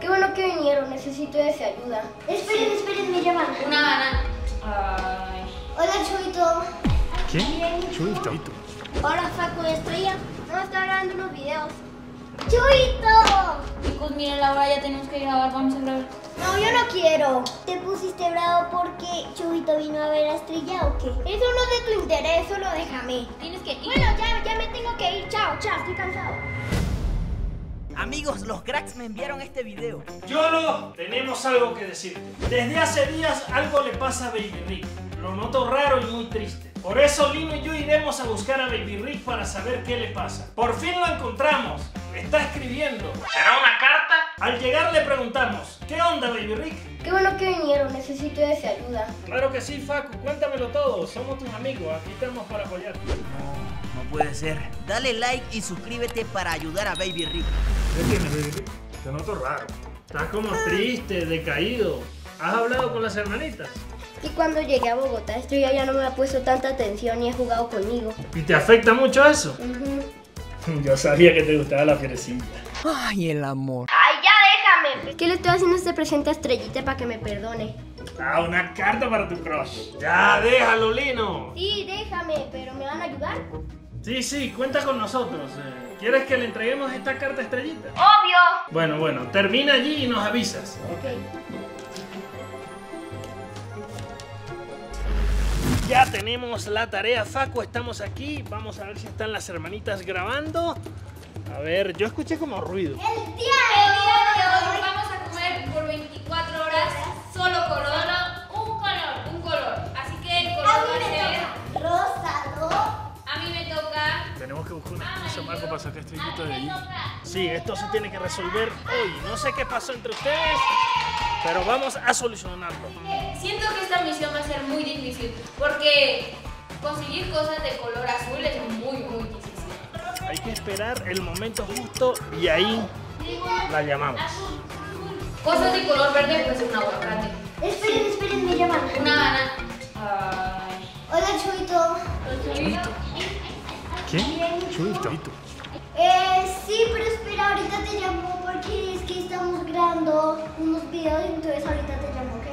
Qué bueno que vinieron, necesito esa ayuda. Esperen, esperen, me llaman. Una banana. Ay. Hola, Chuito. ¿Quién? Chuito. Hola, Facu y Estrella. No, está grabando unos videos. ¡Chuito! Chicos, miren la hora, ya tenemos que grabar, vamos a grabar. No, yo no quiero. ¿Te pusiste bravo porque Chuito vino a ver a Estrella o qué? Eso no es de tu interés, solo déjame. Tienes que ir. Bueno, ya, ya me tengo que ir. Chao, chao, estoy cansado. Amigos, los cracks me enviaron este video. Yolo, tenemos algo que decirte. Desde hace días algo le pasa a Baby Rick. Lo noto raro y muy triste. Por eso Lino y yo iremos a buscar a Baby Rick para saber qué le pasa. Por fin lo encontramos. Está escribiendo. ¿Será una carta? Al llegar le preguntamos, ¿qué onda Baby Rick? Qué bueno que vinieron, necesito esa ayuda. Claro que sí, Facu, cuéntamelo todo. Somos tus amigos, aquí estamos para apoyarte. No, no puede ser. Dale like y suscríbete para ayudar a Baby Rick. ¿Qué tienes, Baby Rick? Te noto raro. Estás como triste, decaído. ¿Has hablado con las hermanitas? Y cuando llegué a Bogotá, Estrella ya no me ha puesto tanta atención y ha jugado conmigo. ¿Y te afecta mucho eso? Yo sabía que te gustaba la fierecilla. Ay, el amor. ¿Qué le estoy haciendo este presente a Estrellita para que me perdone? Ah, una carta para tu crush. Ya, déjalo, Lino. Sí, déjame, pero ¿me van a ayudar? Sí, sí, cuenta con nosotros. Eh, ¿Quieres que le entreguemos esta carta a Estrellita? ¡Obvio! Bueno, bueno, termina allí y nos avisas. Ok. Ya tenemos la tarea, Facu, estamos aquí. Vamos a ver si están las hermanitas grabando. A ver, yo escuché como ruido. ¡El El de. Sí, esto se tiene que resolver hoy. No sé qué pasó entre ustedes, pero vamos a solucionarlo. Siento que esta misión va a ser muy difícil porque conseguir cosas de color azul es muy, muy difícil. Hay que esperar el momento justo y ahí la llamamos. Cosas de color verde, pues un aguacate. Esperen, esperen, me llaman. Una banana. Hola, Chuito. ¿Quién? Chuito. Eh, sí, pero espera, ahorita te llamo porque es que estamos grabando unos videos y entonces ahorita te llamo, ¿ok?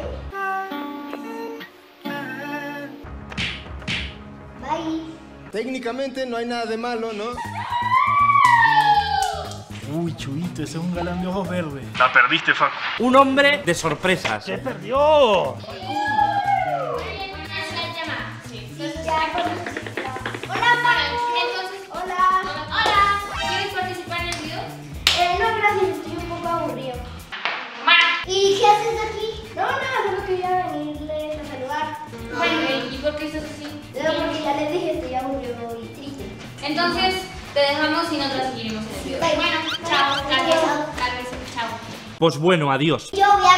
Bye. Técnicamente no hay nada de malo, ¿no? Uy, Chuito, ese es un galán de ojos verdes. La perdiste, Facu. Un hombre de sorpresas. ¿Qué perdió? Qué haces aquí? No, nada, solo quería venirles a saludar. bueno, ¿y por qué estás así? No, porque ya les dije, estoy aburrido y triste. Entonces, te dejamos y nosotros seguiremos en el video. Bye. Bueno, chao, gracias. Chao. Gracias, chao. Pues bueno, adiós. Yo voy a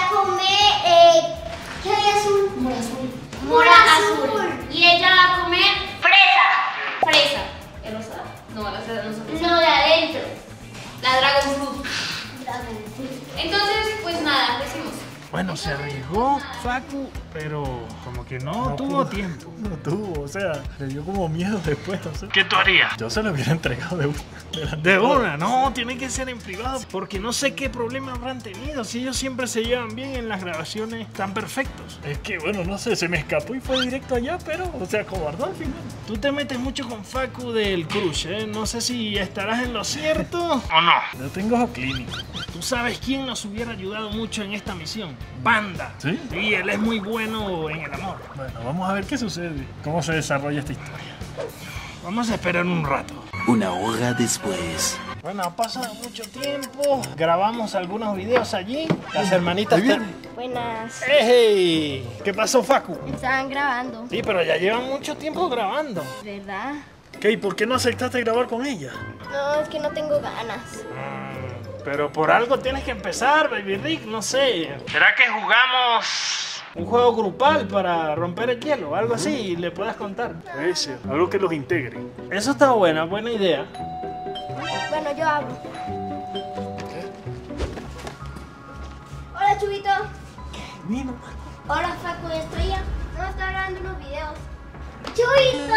pero como que no, tuvo tiempo. No tuvo, o sea, le dio como miedo después, no sé. ¿Qué tú harías? Yo se lo hubiera entregado de una. De todos. una, no, tiene que ser en privado, porque no sé qué problema habrán tenido. Si ellos siempre se llevan bien en las grabaciones, están perfectos. Es que, bueno, no sé, se me escapó y fue directo allá, pero, o sea, cobardó al final. Tú te metes mucho con Facu del Crush, ¿eh? No sé si estarás en lo cierto o no. Yo tengo ojo clínico. ¿Tú sabes quién nos hubiera ayudado mucho en esta misión? Panda. ¿Sí? Sí, él es muy bueno en el amor. Bueno, vamos a ver qué sucede, cómo se desarrolla esta historia. Vamos a esperar un rato. Una hora después. Bueno, ha pasado mucho tiempo. Grabamos algunos videos allí. Las hermanitas. Buenas. ¡Ey! ¿Qué pasó, Facu? Estaban grabando, Sí, pero ya llevan mucho tiempo grabando. ¿verdad? ¿Qué? ¿Y por qué no aceptaste grabar con ella? No, es que no tengo ganas. Mm, pero por algo tienes que empezar, Baby Rick, no sé. ¿Será que jugamos un juego grupal para romper el hielo? Algo así, y le puedas contar. Puede ser, algo que los integre. Eso está buena, buena idea. Bueno, yo hablo. Hola, Chubito. Vino. Hola, Facu y Estrella. No, está grabando unos videos. ¡Chuito!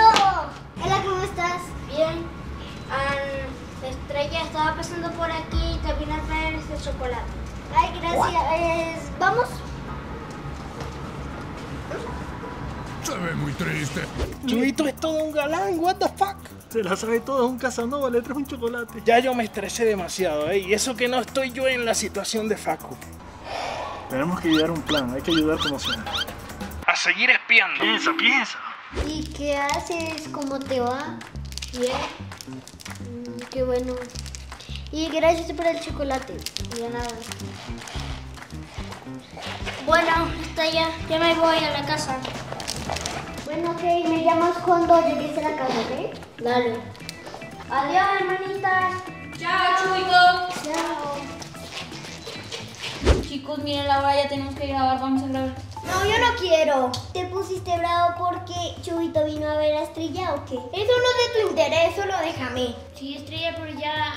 Hola, ¿cómo estás? Bien. An- Estrella estaba pasando por aquí y te vine a traer este chocolate. Ay, gracias. Vamos. Se ve muy triste. Chuito es todo un galán, what the fuck. Se la sabe todo, es un casanova, le traes un chocolate. Ya yo me estresé demasiado, ¿eh? Y eso que no estoy yo en la situación de Facu. Tenemos que idear un plan, hay que ayudar como sea. A seguir espiando. Piensa, piensa. ¿Y qué haces? ¿Cómo te va? Bien. Mm, qué bueno. Y gracias por el chocolate. De nada. Bueno, está ya. Ya me voy a la casa. Llamas cuando llegues a la casa, ¿ok? Dale. Adiós, hermanitas. Chao, Chuito. Chao. Chicos, miren la hora, ya tenemos que grabar, vamos a grabar. No, yo no quiero. ¿Te pusiste bravo porque Chubito vino a ver a Estrella o qué? Eso no es de tu interés, solo déjame. Sí, Estrella, pero ya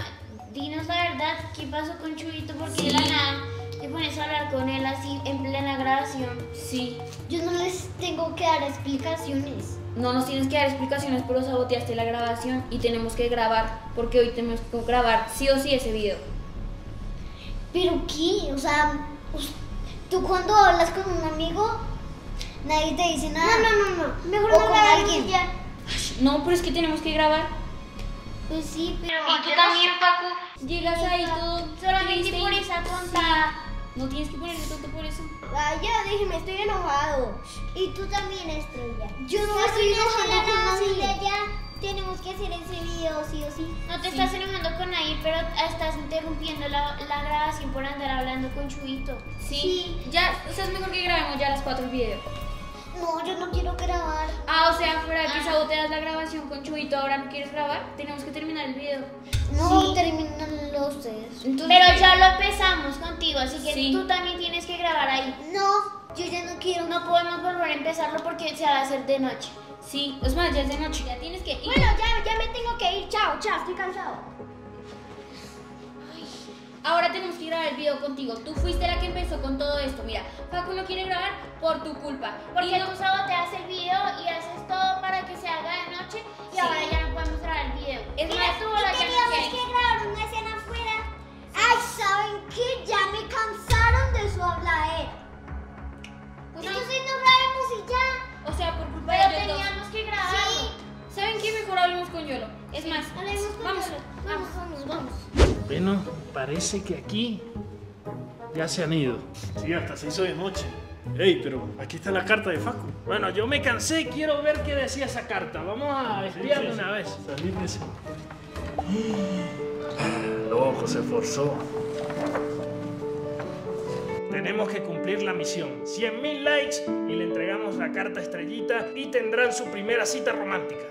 dinos la verdad, ¿qué pasó con Chubito? Porque de la nada te pones a hablar con él así en plena grabación. Sí. Yo no les tengo que dar explicaciones. No nos tienes que dar explicaciones, pero saboteaste la grabación y tenemos que grabar, porque hoy tenemos que grabar sí o sí ese video. ¿Pero qué? O sea, tú cuando hablas con un amigo, nadie te dice nada. No, no, no, no. Mejor O no con alguien. ya. No, pero es que tenemos que grabar. Pues sí, pero... Y tú también, Paco. Llegas ahí todo. Solamente por esa tonta. No tienes que ponerte tonto por eso. Ay, ya déjeme, estoy enojado. Y tú también, Estrella. Yo no estoy enojando con nadie. ya tenemos que hacer ese video, sí o sí. No te Sí. estás enojando con nadie, pero estás interrumpiendo la, la grabación por andar hablando con Chubito. Sí. Ya, o sea, es mejor que grabemos ya las 4 el video. No, yo no quiero grabar. Ah, o sea, fuera que Ah. saboteas la grabación con Chuito, ahora no quieres grabar, tenemos que terminar el video. No, Sí. termínenlo ustedes. Entonces, Pero ya lo empezamos contigo, así que Sí. tú también tienes que grabar ahí. No, yo ya no quiero. No podemos volver a empezarlo porque se va a hacer de noche. Sí, es más, ya es de noche, ya tienes que ir. Bueno, ya, ya me tengo que ir. Chao, chao, estoy cansado. Ahora tenemos que grabar el video contigo. Tú fuiste la que empezó con todo esto. Mira, Facu no quiere grabar por tu culpa. Porque Y tú saboteas el video y haces todo para que se haga Yolo. Es más, Hablemos con vamos. Yolo. Vamos, vamos, vamos. Bueno, parece que aquí ya se han ido. Sí, hasta se hizo de noche. Ey, pero aquí está la carta de Facu. Bueno, yo me cansé, quiero ver qué decía esa carta. Vamos a espiar de una vez. Salir de ese. Loco, se forzó. Tenemos que cumplir la misión. 100.000 likes y le entregamos la carta estrellita y tendrán su primera cita romántica.